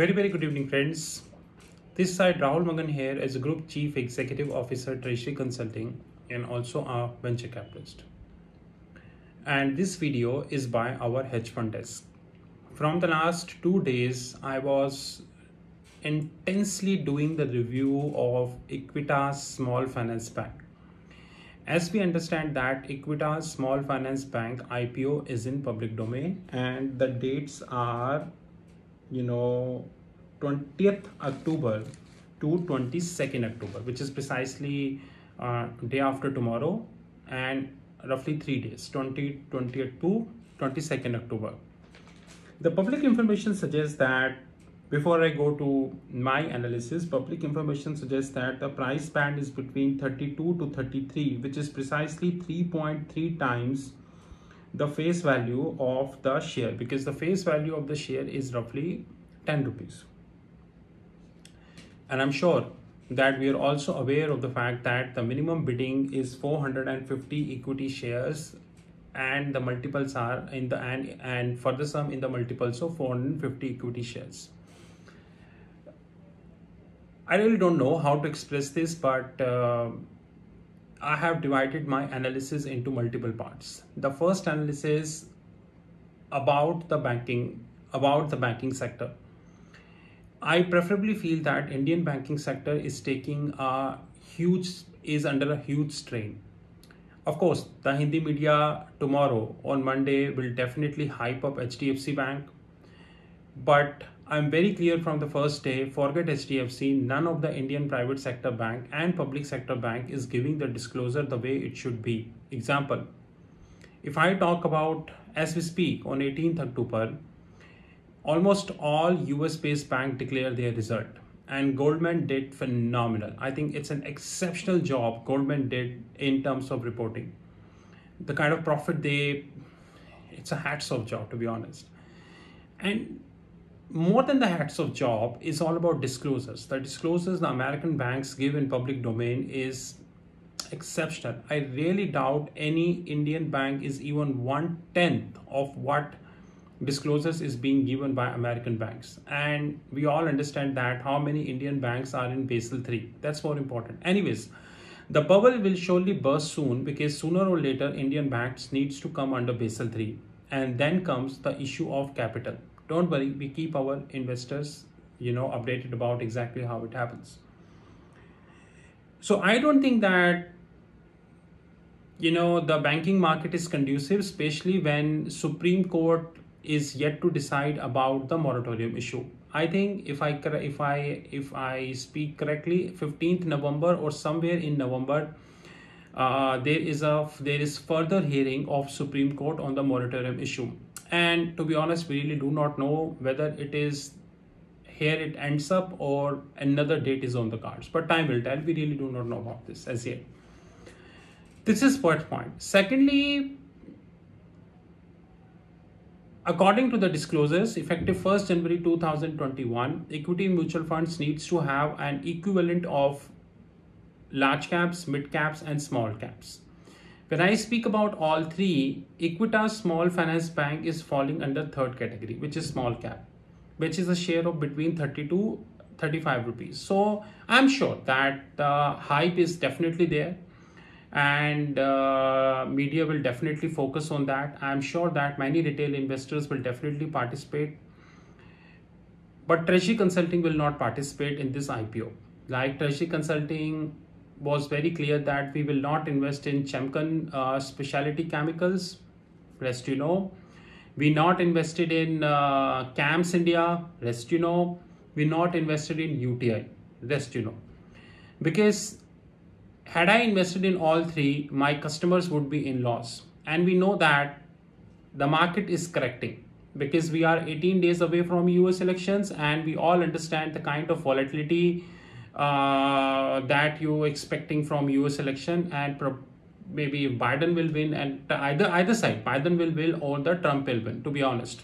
Very, very good evening, friends. This side Rahul Magan here as a Group Chief Executive Officer, Treasury Consulting, and also a venture capitalist. And this video is by our hedge fund desk. From the last two days, I was intensely doing the review of Equitas Small Finance Bank. As we understand that Equitas Small Finance Bank IPO is in public domain and the dates are you know 20th October to 22nd October, which is precisely uh, day after tomorrow and roughly three days, 20, 20th to 22nd October. The public information suggests that before I go to my analysis, public information suggests that the price band is between 32 to 33, which is precisely 3.3 times the face value of the share because the face value of the share is roughly 10 rupees. And I'm sure that we are also aware of the fact that the minimum bidding is 450 equity shares and the multiples are in the and and for the sum in the multiples of 450 equity shares. I really don't know how to express this, but uh, I have divided my analysis into multiple parts. The first analysis about the banking about the banking sector. I preferably feel that Indian banking sector is taking a huge is under a huge strain. Of course, the Hindi media tomorrow on Monday will definitely hype up HDFC Bank, but I'm very clear from the first day, forget HDFC, none of the Indian private sector bank and public sector bank is giving the disclosure the way it should be. Example, if I talk about, as we speak, on 18th October, almost all US based bank declare their result and Goldman did phenomenal. I think it's an exceptional job Goldman did in terms of reporting. The kind of profit they, it's a hats off job to be honest. And more than the hats of job is all about disclosures. The disclosures the American banks give in public domain is exceptional. I really doubt any Indian bank is even one tenth of what disclosures is being given by American banks. And we all understand that how many Indian banks are in Basel 3. That's more important. Anyways, the bubble will surely burst soon because sooner or later Indian banks needs to come under Basel 3. And then comes the issue of capital don't worry we keep our investors you know updated about exactly how it happens. So i don't think that you know the banking market is conducive especially when supreme court is yet to decide about the moratorium issue. I think if i if i if i speak correctly 15th november or somewhere in november uh, there is a there is further hearing of supreme court on the moratorium issue and to be honest we really do not know whether it is here it ends up or another date is on the cards. But time will tell. We really do not know about this as yet. This is first point. Secondly according to the disclosures effective 1st january 2021 equity mutual funds needs to have an equivalent of large caps mid caps and small caps when I speak about all three, Equitas Small Finance Bank is falling under third category, which is small cap, which is a share of between 30 to 35 rupees. So I'm sure that the hype is definitely there and uh, media will definitely focus on that. I'm sure that many retail investors will definitely participate. But Treasury Consulting will not participate in this IPO. Like Treasury Consulting was very clear that we will not invest in Chemcon uh, specialty chemicals. Rest you know. We not invested in uh, CAMS India. Rest you know. We not invested in UTI. Rest you know. Because had I invested in all three, my customers would be in loss. And we know that the market is correcting because we are 18 days away from US elections and we all understand the kind of volatility uh, that you expecting from US election and pro- maybe Biden will win and either either side Biden will win or the Trump will win to be honest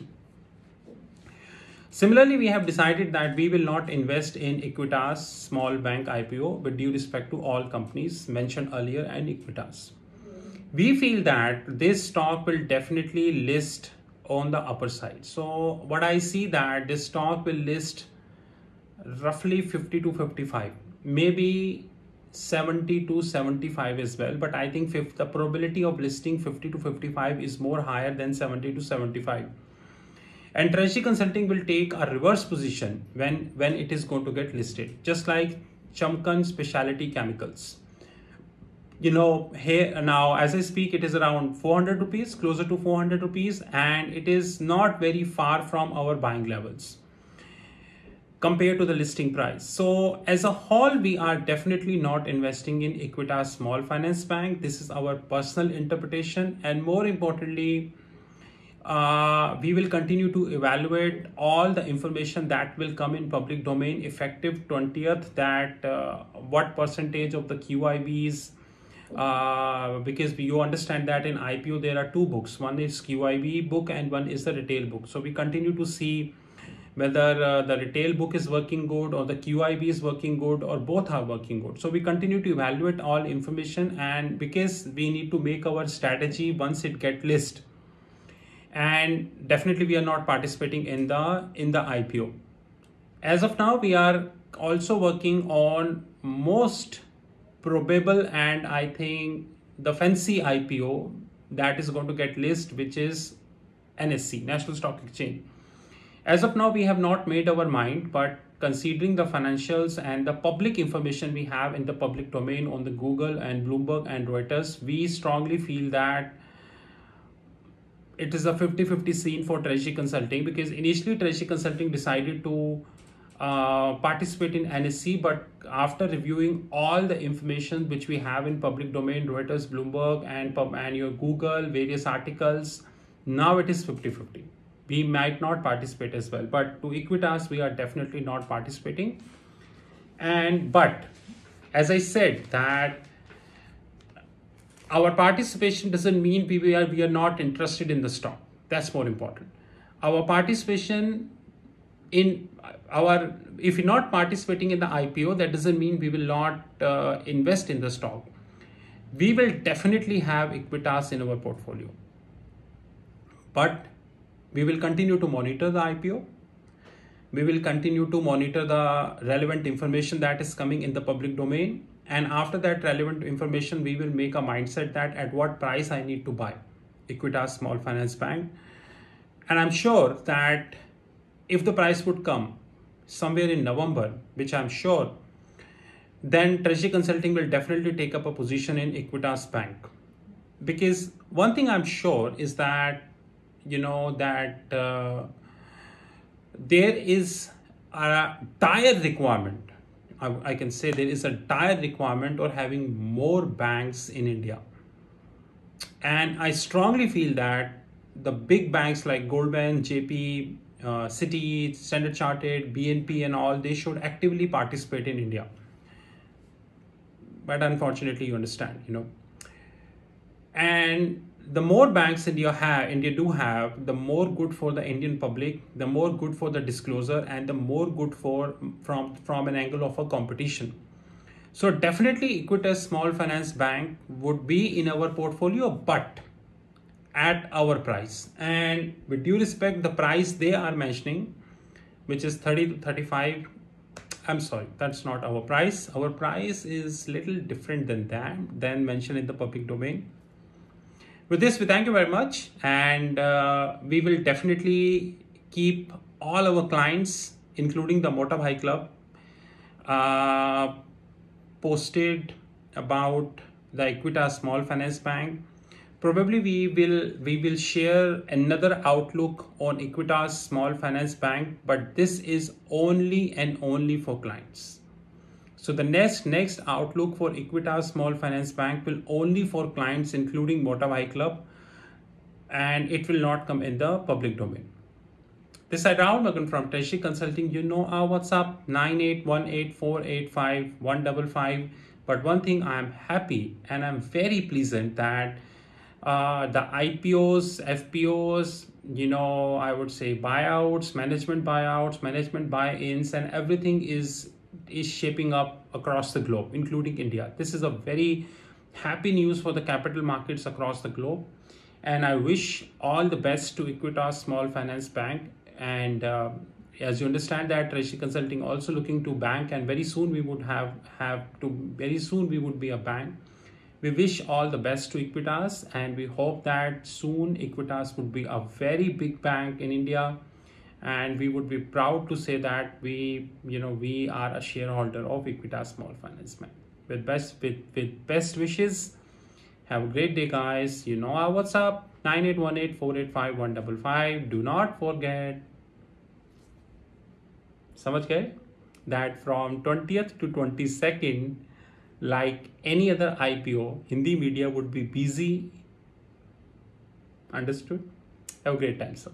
Similarly, we have decided that we will not invest in Equitas small bank IPO with due respect to all companies mentioned earlier and Equitas. We feel that this stock will definitely list on the upper side. So what I see that this stock will list roughly 50 to 55 maybe 70 to 75 as well but i think the probability of listing 50 to 55 is more higher than 70 to 75 and treasury consulting will take a reverse position when when it is going to get listed just like Chemcon specialty chemicals. You know here now as i speak it is around 400 rupees closer to 400 rupees and it is not very far from our buying levels compared to the listing price. So as a whole, we are definitely not investing in Equitas Small Finance Bank. This is our personal interpretation. And more importantly, uh, we will continue to evaluate all the information that will come in public domain effective 20th that uh, what percentage of the QIBs uh, because you understand that in IPO there are two books one is QIB book and one is the retail book so we continue to see whether uh, the retail book is working good or the QIB is working good or both are working good. So we continue to evaluate all information and because we need to make our strategy once it get list and definitely we are not participating in the in the IPO. As of now, we are also working on most probable and I think the fancy IPO that is going to get list, which is NSE National Stock Exchange as of now, we have not made our mind, but considering the financials and the public information we have in the public domain on the Google and Bloomberg and Reuters, we strongly feel that it is a 50-50 scene for Treasury Consulting because initially Treasury Consulting decided to uh, participate in NSE, but after reviewing all the information which we have in public domain, Reuters, Bloomberg, and, and your Google, various articles, now it is 50-50 we might not participate as well. But to equitas we are definitely not participating. And but as i said that our participation doesn't mean we are we are not interested in the stock. That's more important. Our participation in our if you're not participating in the ipo that doesn't mean we will not uh, invest in the stock. We will definitely have equitas in our portfolio. But we will continue to monitor the IPO. We will continue to monitor the relevant information that is coming in the public domain. And after that relevant information, we will make a mindset that at what price I need to buy Equitas Small Finance Bank. And I'm sure that if the price would come somewhere in November, which I'm sure, then Treasury Consulting will definitely take up a position in Equitas Bank. Because one thing I'm sure is that you know that uh, there is a dire requirement. I, I, can say there is a dire requirement of having more banks in india. And i strongly feel that the big banks like goldman jp uh, citi standard chartered bnp and all they should actively participate in india. But unfortunately you understand you know. And the more banks India have, India do have, the more good for the Indian public, the more good for the disclosure, and the more good for from from an angle of a competition. So definitely, Equitas Small Finance Bank would be in our portfolio, but at our price. And with due respect, the price they are mentioning, which is 30 to 35 I'm sorry, that's not our price. Our price is little different than that, than mentioned in the public domain. With this, we thank you very much and uh, we will definitely keep all our clients, including the Bhai Club, uh, posted about the Equitas Small Finance Bank. Probably we will we will share another outlook on Equitas Small Finance Bank, but this is only and only for clients. So the next next outlook for Equitas Small Finance Bank will only for clients including Bhai Club and it will not come in the public domain. This is Rahul Magan from Treasury Consulting. You know our WhatsApp 9818485155. But one thing I am happy and I'm very pleasant that uh, the IPOs, FPOs, you know, I would say buyouts, management buyouts, management buy-ins, and everything is is shaping up across the globe, including India. This is a very happy news for the capital markets across the globe. And I wish all the best to Equitas Small Finance Bank. And uh, as you understand that Treasury Consulting also looking to bank and very soon we would have have to very soon we would be a bank. We wish all the best to Equitas and we hope that soon Equitas would be a very big bank in India and we would be proud to say that we you know we are a shareholder of Equitas Small Finance Bank. With best with, with best wishes. Have a great day guys. You know our WhatsApp 9818 Do not forget समझ गए that from 20th to 22nd like any other IPO Hindi media would be busy understood have a great time sir